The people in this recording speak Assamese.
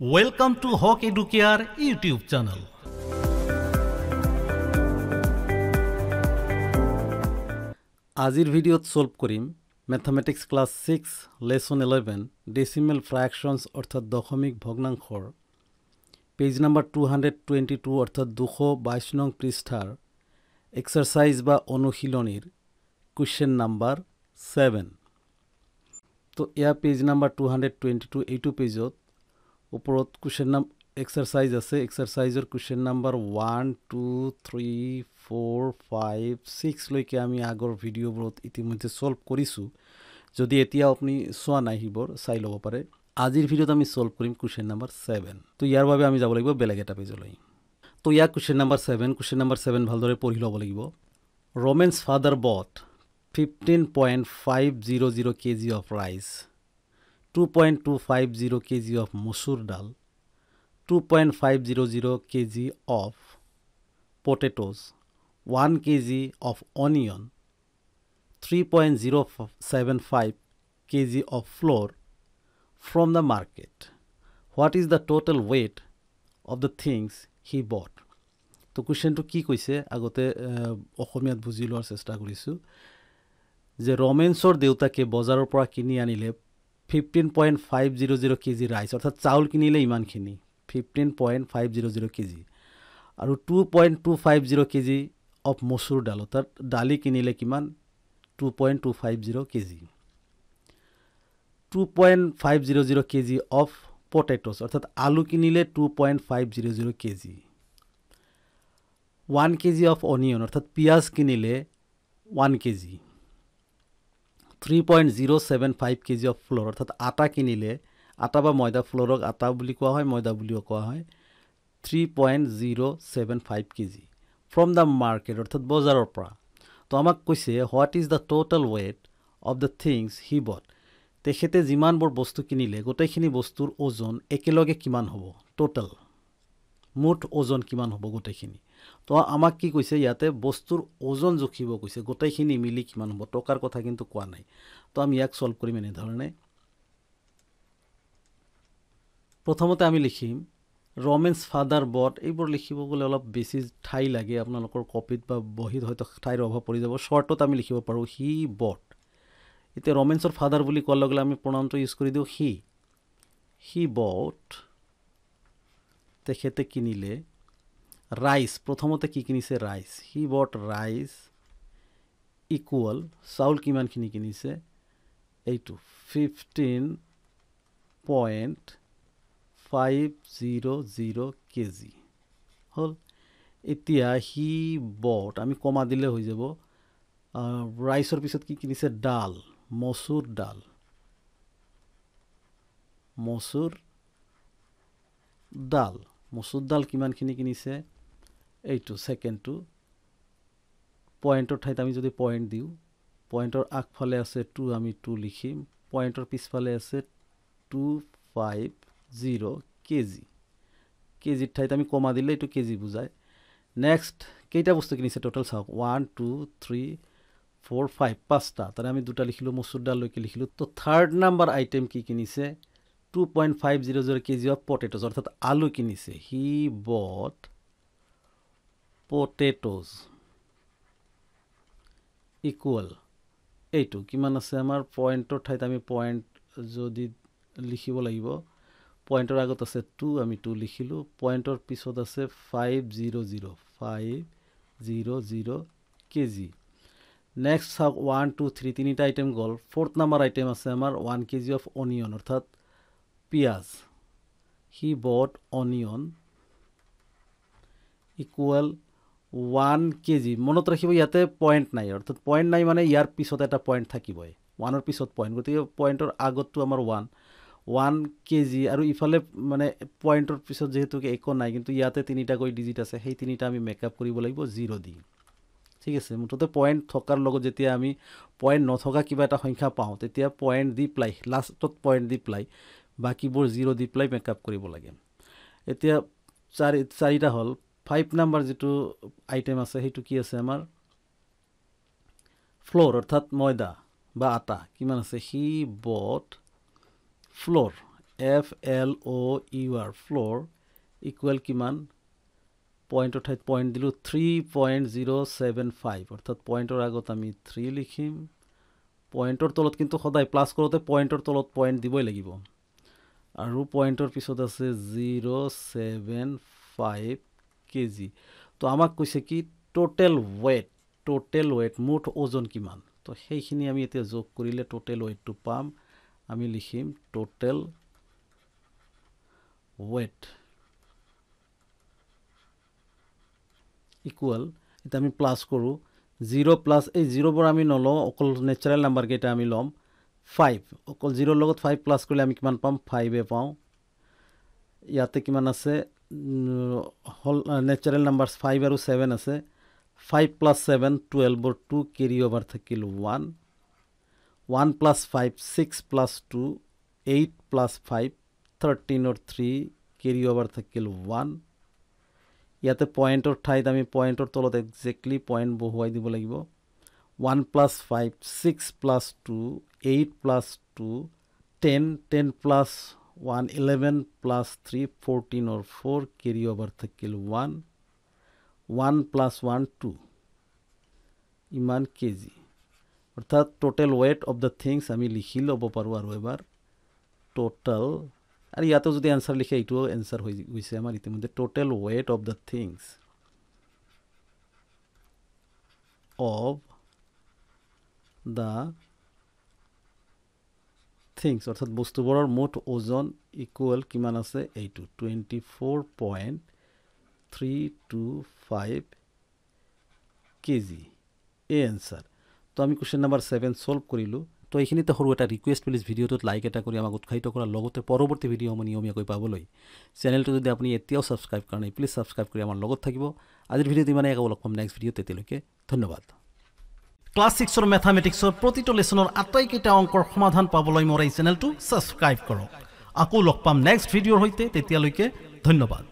Welcome to Hawk Educare YouTube channel. আজিৰ ভিডিঅ'ত ছল্ভ কৰিম mathematics class six lesson eleven decimal fractions অৰ্থাৎ দশমিক ভগ্নাংশৰ page number two hundred twenty two অৰ্থাৎ দুশ বাইছ নং পৃষ্ঠাৰ এক্সাৰচাইজ বা অনুশীলনীৰ কুৱেশ্যন নাম্বাৰ ছেভেন তো এয়া page number two hundred twenty two এইটো পেজত ওপৰত কুৱেশ্যন নাম এক্সাৰচাইজ আছে। এক্সাৰচাইজৰ question number one two three four five ছিক্সলৈকে আমি আগৰ ভিডিঅ'বোৰত ইতিমধ্যে ছল্ভ কৰিছোঁ। যদি এতিয়া আপুনি চোৱা নাই সেইবোৰ চাই ল'ব পাৰে। আজিৰ ভিডিঅ'ত আমি ছল্ভ কৰিম কুৱেশ্যন নাম্বাৰ ছেভেন তো ইয়াৰ বাবে আমি যাব লাগিব বেলেগ এটা পেজলৈ তো ইয়াৰ question number seven question number seven ভালদৰে পঢ়ি ল'ব লাগিব। ৰমেন্স father bought fifteen point five zero' zero' K G of rice two point two five zero' K G of masoor dal 2.500 kg of potatoes, 1 kg of onion, 3.075 kg of flour from the market. What is the total weight of the things he bought? তো কুৱেশ্যনটো কি কৈছে আগতে অসমীয়াত বুজি লোৱাৰ চেষ্টা কৰিছোঁ যে ৰমেন্সৰ দেউতাকে বজাৰৰ পৰা কিনি আনিলে fifteen point five zero' zero' KG rice অৰ্থাৎ চাউল কিনিলে ইমানখিনি fifteen point five zero' zero' KG আৰু two point two five zero' KG of masoor dal অৰ্থাৎ দালি কিনিলে কিমান two point two five zero' KG two point five zero' zero' KG of potatoes অৰ্থাৎ আলু কিনিলে two point five zero' zero' KG one KG of onion অৰ্থাৎ পিঁয়াজ কিনিলে one KG three point zero' seven five KG of flour অৰ্থাৎ আটা কিনিলে আটা বা ময়দা ফ্ল'ৰক আটা বুলি কোৱা হয় ময়দা বুলিও কোৱা হয় three point zero' seven five KG from the market অৰ্থাৎ বজাৰৰ পৰা। তো আমাক কৈছে what is the total weight of the things he bought তেখেতে যিমানবোৰ বস্তু কিনিলে গোটেইখিনি বস্তুৰ ওজন একেলগে কিমান হ'ব? ট'টেল মুঠ ওজন কিমান হ'ব গোটেইখিনি? তো আমাক কি কৈছে ইয়াতে বস্তুৰ ওজন জুখিব কৈছে গোটেইখিনি মিলি কিমান হ'ব টকাৰ কথা কিন্তু কোৱা নাই। তো আমি ইয়াক ছল্ভ কৰিম এনেধৰণে। প্ৰথমতে আমি লিখিম ৰমেন্স ফাদাৰ বট এইবোৰ লিখিব গ'লে অলপ বেছি ঠাই লাগে আপোনালোকৰ কপিত বা বহীত হয়তো ঠাইৰ অভাৱ পৰি যাব। শ্বৰ্টত আমি লিখিব পাৰোঁ হি বট এতিয়া ৰমেন্সৰ ফাদাৰ বুলি কোৱাৰ লগে লগে আমি প্ৰনাউনটো ইউজ কৰি দিওঁ হি হি বট তেখেতে কিনিলে ৰাইচ প্ৰথমতে কি কিনিছে ৰাইচ হি বট ৰাইচ ইকুৱেল চাউল কিমানখিনি কিনিছে? এইটো fifteen point five zero' zero' KG. হ'ল এতিয়া সি বট আমি কমা দিলে হৈ যাব ৰাইচৰ পিছত কি কিনিছে? ডাল মচুৰ ডাল। মচুৰ ডাল মচুৰ ডাল কিমানখিনি কিনিছে? এইটো ছেকেণ্ডটো। পইণ্টৰ ঠাইত আমি যদি পইণ্ট দিওঁ পইণ্টৰ আগফালে আছে টু আমি টু লিখিম। পইণ্টৰ পিছফালে আছে টু ফাইভ জিৰ' কেজি। কেজিৰ ঠাইত আমি কমা দিলে এইটো কেজি বুজায়। নেক্সট কেইটা বস্তু কিনিছে ট'টেল চাওক। One two three four five পাঁচটা। তাৰে আমি দুটা লিখিলোঁ মচুৰ ডাললৈকে লিখিলোঁ। তো থাৰ্ড নাম্বাৰ আইটেম কি কিনিছে? Two point five zero' zero' KG of potatoes অৰ্থাৎ আলু কিনিছে। হি বট পটেটছ ইকুৱেল এইটো কিমান আছে আমাৰ পইণ্টৰ ঠাইত আমি পইণ্ট যদি লিখিব লাগিব পইণ্টৰ আগত আছে টু আমি টু লিখিলোঁ পইণ্টৰ পিছত আছে five zero' zero' five zero' zero' KG next চাওক ওৱান টু থ্ৰী তিনিটা আইটেম গ'ল। ফ'ৰ্থ নাম্বাৰ আইটেম আছে আমাৰ ওৱান কেজি অফ অনিয়ন অৰ্থাৎ পিঁয়াজ। হি বট অনিয়ন ইকুৱেল ওৱান কেজি মনত ৰাখিব ইয়াতে পইণ্ট নাই অৰ্থাৎ পইণ্ট নাই মানে ইয়াৰ পিছত এটা পইণ্ট থাকিবই ওৱানৰ পিছত পইণ্ট গতিকে পইণ্টৰ আগতটো আমাৰ ওৱান ওৱান কেজি আৰু ইফালে মানে পইণ্টৰ পিছত যিহেতুকে একো নাই কিন্তু ইয়াতে তিনিটাকৈ ডিজিট আছে সেই তিনিটা আমি মেকআপ কৰিব লাগিব জিৰ' দি। ঠিক আছে মুঠতে পইণ্ট থকাৰ লগত যেতিয়া আমি পইণ্ট নথকা কিবা এটা সংখ্যা পাওঁ তেতিয়া পইণ্ট দি পেলাই লাষ্টত পইণ্ট দি পেলাই বাকীবোৰ জিৰ' দি পেলাই মেকআপ কৰিব লাগে। এতিয়া চাৰি চাৰিটা হ'ল ফাইভ নাম্বাৰ যিটো আইটেম আছে সেইটো কি আছে আমাৰ? ফ্ল'ৰ অৰ্থাৎ ময়দা বা আটা। কিমান আছে? সি bought flour F L O' U R flour equal কিমান? পইণ্টৰ ঠাইত পইণ্ট দিলোঁ three point zero' seven five অৰ্থাৎ পইণ্টৰ আগত আমি থ্ৰী লিখিম। পইণ্টৰ তলত কিন্তু সদায় প্লাছ কৰোঁতে পইণ্টৰ তলত পইণ্ট দিবই লাগিব। আৰু পইণ্টৰ পিছত আছে zero' seven five K G তো আমাক কৈছে কি টোটেল ৱেট টোটেল ৱেট মুঠ ওজন কিমান? তো সেইখিনি আমি এতিয়া যোগ কৰিলে টোটেল ৱেটটো পাম। আমি লিখিম টোটেল ৱেট ইকুৱেল এতিয়া আমি প্লাছ কৰোঁ। জিৰ' প্লাছ এই জিৰ'ৰ পৰা আমি নলওঁ অকল নেচাৰেল নাম্বাৰকেইটা আমি ল'ম। ফাইভ অকল জিৰ'ৰ লগত ফাইভ প্লাছ কৰিলে আমি কিমান পাম? ফাইভে পাওঁ। ইয়াতে কিমান আছে? হল নেচাৰেল নাম্বাৰ ফাইভ আৰু ছেভেন আছে। ফাইভ প্লাছ ছেভেন টুৱেলভৰ টু কেৰি অভাৰ থাকিল one one plus five six plus two eight plus five থাৰ্টিনৰ three carry over থাকিল ওৱান ইয়াতে পইণ্টৰ ঠাইত আমি পইণ্টৰ তলত একজেক্টলি পইণ্ট বহুৱাই দিব লাগিব। One plus five six plus two eight plus two ten ten plus one eleven plus three ফ'ৰটিনৰ four carry over থাকিল one one plus one two ইমান কে জি অৰ্থাৎ total weight of the things আমি লিখি ল'ব পাৰোঁ আৰু এবাৰ টোটেল আৰু ইয়াতো যদি এনচাৰ লিখে এইটোও এনচাৰ হৈ গৈছে আমাৰ ইতিমধ্যে total weight of the things of the things অৰ্থাৎ বস্তুবোৰৰ মুঠ ওজন ইকুৱেল কিমান আছে? এইটো twenty four point three two five K G এই এনচাৰ তো আমি কুৱেশ্যন নাম্বাৰ ছেভেন ছল্ভ কৰিলোঁ। তো এইখিনিতে সৰু এটা ৰিকুৱেষ্ট প্লিজ ভিডিঅ'টোত লাইক এটা কৰি আমাক উৎসাহিত কৰাৰ লগতে পৰৱৰ্তী ভিডিঅ'সমূহ নিয়মীয়াকৈ পাবলৈ। চেনেলটো যদি আপুনি এতিয়াও ছাবস্ক্ৰাইব কৰা নাই প্লিজ ছাবস্ক্ৰাইব কৰি আমাৰ লগত থাকিব। আজিৰ ভিডিঅ'টো ইমানে আকৌ লগ পাম নেক্সট ভিডিঅ' তেতিয়ালৈকে। ধন্যবাদ। ক্লাছ ছিক্সৰ মেথামেটিক্সৰ প্ৰতিটো লেচনৰ আটাইকেইটা অংকৰ সমাধান পাবলৈ মোৰ এই চেনেলটো ছাবস্ক্ৰাইব কৰক। আকৌ লগ পাম নেক্সট ভিডিঅ'ৰ সৈতে তেতিয়ালৈকে ধন্যবাদ।